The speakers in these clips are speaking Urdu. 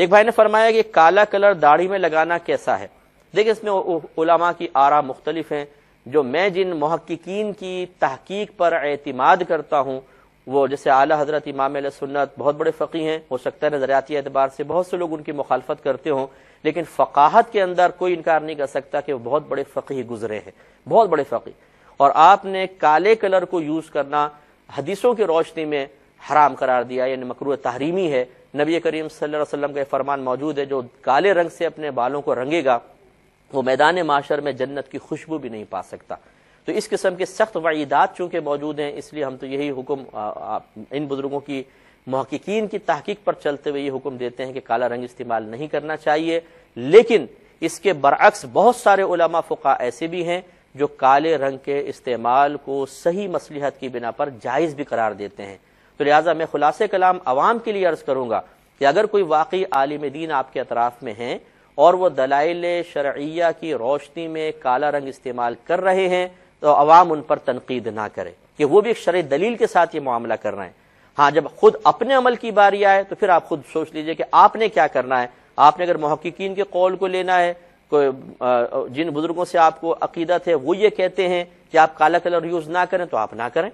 ایک بھائی نے فرمایا کہ کالا کلر داڑھی میں لگانا کیسا ہے؟ دیکھیں اس میں علماء کی آرا مختلف ہیں۔ جو میں جن محققین کی تحقیق پر اعتماد کرتا ہوں، وہ جیسے اعلیٰ حضرت امام علیہ سنت بہت بڑے فقی ہیں۔ ہو سکتا ہے نظریاتی اعتبار سے بہت سے لوگ ان کی مخالفت کرتے ہوں، لیکن فقاہت کے اندر کوئی انکار نہیں کر سکتا کہ وہ بہت بڑے فقی گزرے ہیں۔ بہت بڑے فقی اور آپ نے کالے کلر کو یوز کرنا حدیثوں کی روشنی میں حرام قرار دیا یعنی مکرو تحریمی ہے۔ نبی کریم صلی اللہ علیہ وسلم کا فرمان موجود ہے جو کالے رنگ سے اپنے بالوں کو رنگے گا، وہ میدان معاشر میں جنت کی خوشبو بھی نہیں پا سکتا۔ تو اس قسم کے سخت وعیدات چونکہ موجود ہیں، اس لیے ہم تو یہی حکم ان بزرگوں کی، محققین کی تحقیق پر چلتے ہوئے یہ حکم دیتے ہیں کہ کالا رنگ استعمال نہیں کرنا چاہیے۔ لیکن اس کے برعکس بہت سارے علماء فقہ ایسے بھی ہیں جو کالے رنگ کے استعمال کو صحیح مصلیحت کی بنا پر جائز بھی قرار دیتے ہیں۔ تو لہٰذا میں خلاص کلام عوام کے لیے عرض کروں گا کہ اگر کوئی واقعی عالم دین آپ کے اطراف میں ہیں اور وہ دلائل شرعیہ کی روشنی میں کالا رنگ استعمال کر رہے ہیں، تو عوام ان پر تنقید نہ کرے کہ وہ بھی ایک شرع دلیل کے ساتھ یہ معاملہ کر رہے ہیں۔ ہاں جب خود اپنے عمل کی باری آئے تو پھر آپ خود سوچ لیجیے کہ آپ نے کیا کرنا ہے۔ آپ نے اگر محققین کے قول کو لینا ہے، کوئی جن بزرگوں سے آپ کو عقیدت ہے وہ یہ کہتے ہیں کہ آپ کالا کلر یوز نہ کریں تو آپ نہ کریں۔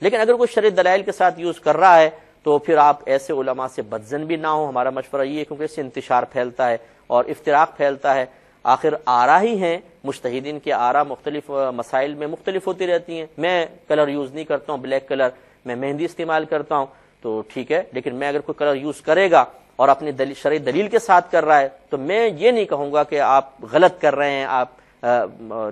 لیکن اگر کوئی شرع دلائل کے ساتھ یوز کر رہا ہے، تو پھر آپ ایسے علماء سے بدزن بھی نہ ہو ہمارا مشورہ یہ ہے کیونکہ اس سے انتشار پھیلتا ہے اور افتراق پھیلتا ہے۔ آخر آرا ہی ہیں۔ مشتحدین کے آرا مختلف مسائل میں مختلف ہوتی رہتی ہیں۔ میں کلر یوز نہیں کرتا ہوں، بلیک کلر میں مہندی استعمال کرتا ہوں، تو ٹھیک ہے۔ لیکن میں اگر کوئی کلر یوز کرے گا اور اپنی دلیل شرعی دلیل کے ساتھ کر رہا ہے، تو میں یہ نہیں کہوں گا کہ آپ غلط کر رہے ہیں، آپ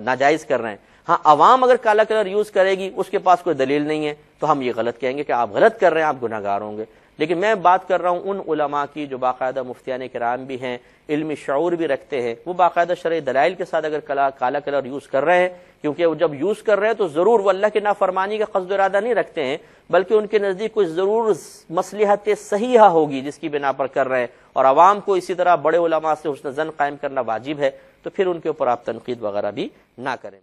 ناجائز کر رہے ہیں۔ ہاں عوام اگر کالا کلر یوز کرے گی، اس کے پاس کوئی دلیل نہیں ہے، تو ہم یہ غلط کہیں گے کہ آپ غلط کر رہے ہیں، آپ گناہ گار ہوں گے۔ لیکن میں بات کر رہا ہوں ان علماء کی جو باقاعدہ مفتیان کرام بھی ہیں علمی شعور بھی رکھتے ہیں، وہ باقاعدہ شرع دلائل کے ساتھ اگر کالا کلر یوز کر رہے ہیں، کیونکہ وہ جب یوز کر رہے ہیں تو ضرور وہ اللہ کی نافرمانی کا قصد ارادہ نہیں رکھتے ہیں، بلکہ ان کے نزدیک کوئی ضرور مصلیحت صحیحہ ہوگی جس کی بنا پر کر رہے ہیں۔ اور عوام کو اسی طرح بڑے علماء سے حسن زن قائم کرنا واجب ہے۔ تو پھر ان کے اوپر آپ تنقید وغیرہ بھی نہ کریں۔